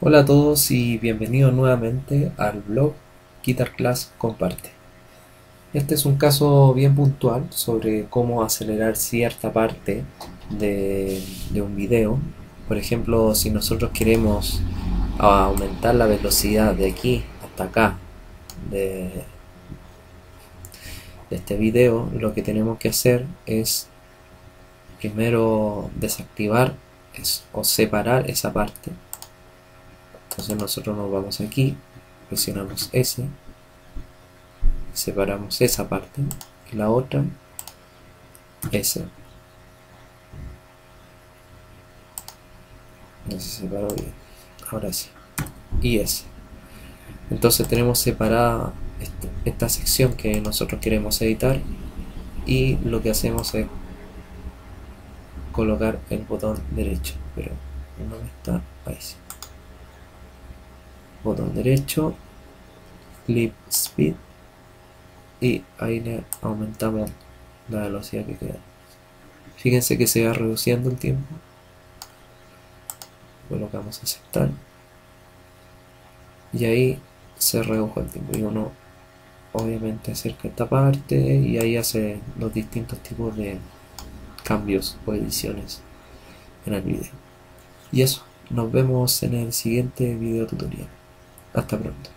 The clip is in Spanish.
Hola a todos y bienvenidos nuevamente al blog Guitar Class Comparte. Este es un caso bien puntual sobre cómo acelerar cierta parte de, un video. Por ejemplo, si nosotros queremos aumentar la velocidad de aquí hasta acá de, de este video, lo que tenemos que hacer es primero desactivar o separar esa parte entonces nosotros nos vamos aquí presionamos S separamos esa parte y la otra S no se separó bien. Ahora sí. Y S entonces tenemos separada esta, esta sección que nosotros queremos editar y lo que hacemos es colocar el botón derecho pero no está ahí botón derecho clip speed y ahí le aumentamos la velocidad que queda. Fíjense que se va reduciendo el tiempo. Colocamos aceptar y ahí se redujo el tiempo. Y uno obviamente acerca esta parte y ahí hace los distintos tipos de cambios o ediciones en el video. Y eso nos vemos en el siguiente video tutorial hasta pronto.